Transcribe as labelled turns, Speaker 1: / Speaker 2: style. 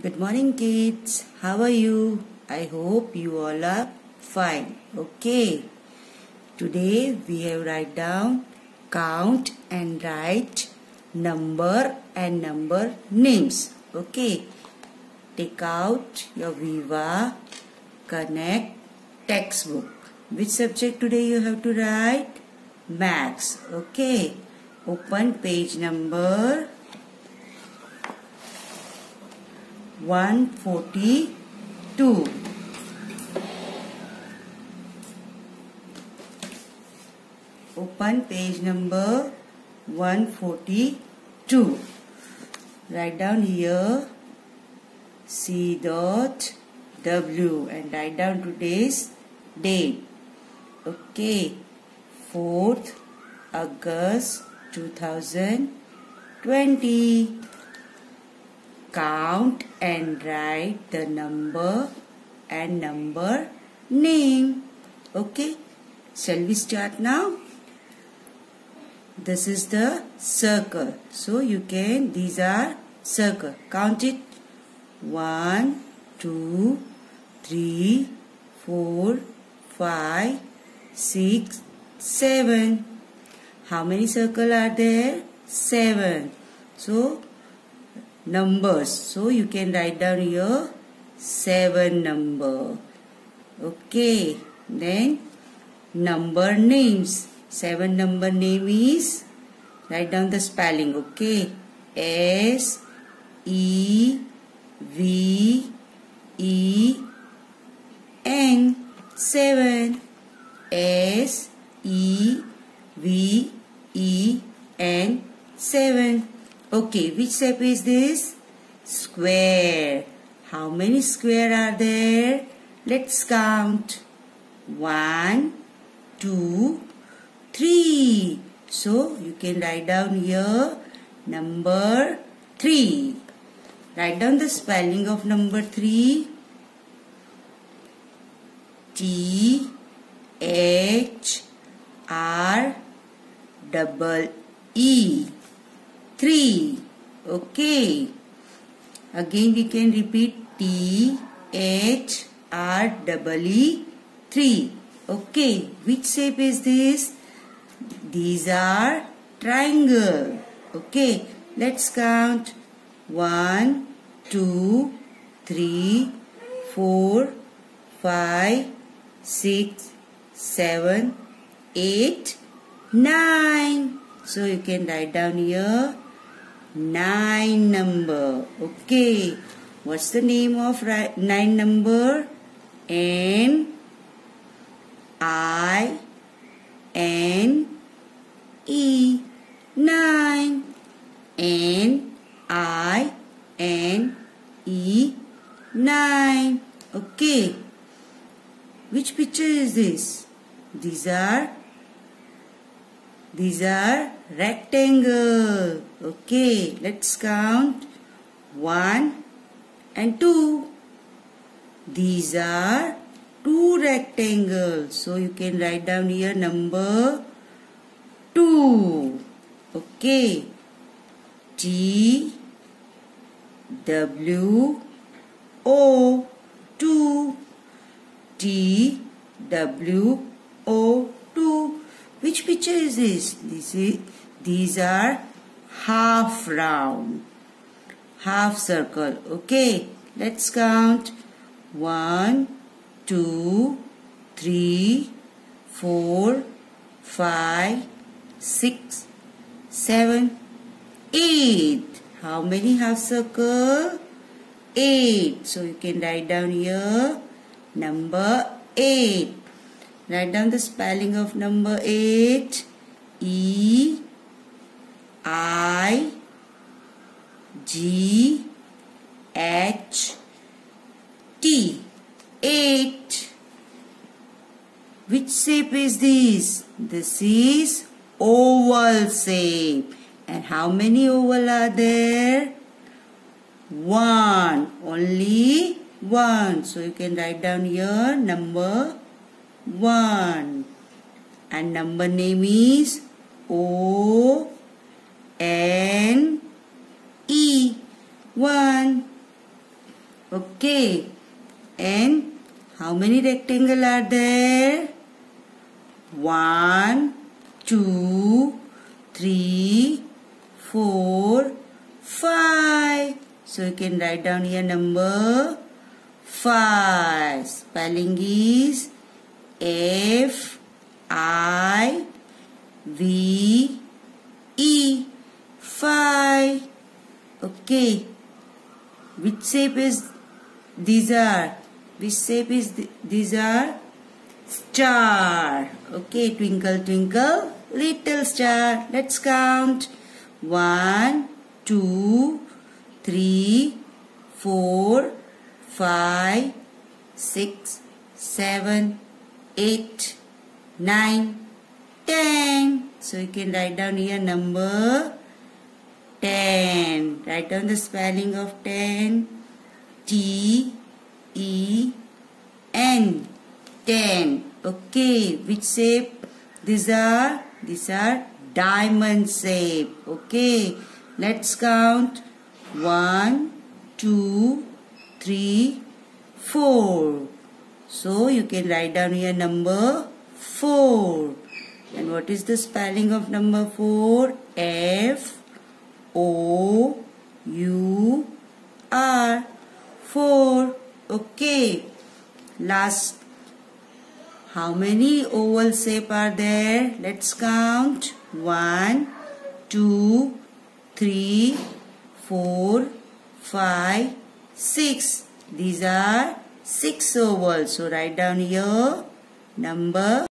Speaker 1: Good morning, kids. How are you? I hope you all are fine. Okay. Today we have write down count and write number and number names. Okay. Take out your Viva Connect textbook. Which subject today you have to write? Maths. Okay. Open page number 142. Open page number 142. Write down here C dot W and write down today's date. Okay. 4th August 2020 count and write the number and number name. Okay, shall we start now? This is the circle. So you can, these are circle. Count it. One, two, three, four, five, six, seven. How many circle are there? Seven. So numbers. So you can write down here 7 number. Okay. Then number names. 7 number name is write down the spelling. Okay. S E V E N 7 S E V E N 7 Okay, which shape is this? Square. How many square are there? Let's count. One, two, three. So, you can write down here number three. Write down the spelling of number three. T H R double E. 3. Okay. Again we can repeat T H R double E 3. Okay. Which shape is this? These are triangle. Okay. Let's count. 1, 2, 3, 4, 5, 6, 7, 8, 9. So you can write down here nine number. Okay. What's the name of nine number? N I N E nine N I N E nine. Okay. Which picture is this? These are these are rectangle. Okay, let's count. One and two. These are two rectangles. So you can write down here number two. Okay. T W O two T W O which picture is this? This is these are half round, half circle. Okay, let's count. One, two, three, four, five, six, seven, eight. How many half circle? Eight. So you can write down here number eight. Write down the spelling of number 8. E I G H T 8 Which shape is this? This is oval shape. And how many oval are there? One. Only one. So you can write down here number 1 and number name is O N E 1 Okay. And how many rectangle are there? One, two, three, four, five. So you can write down here number 5. Spelling is F I V E. 5. Okay. Which shape is these are? Which shape is th these are? Star. Okay. Twinkle, twinkle, little star. Let's count. One, two, three, four, five, six, seven, eight, nine, ten. So you can write down here number 10. Write down the spelling of 10. T E N. 10. Okay. Which shape? These are, these are diamond shape. Okay. Let's count. One, two, three, four. So you can write down here number 4. And what is the spelling of number 4? F O U R. 4. Okay. Last. How many oval shape are there? Let's count. 1, 2, 3, 4, 5, 6. These are 6 ovals. So write down here number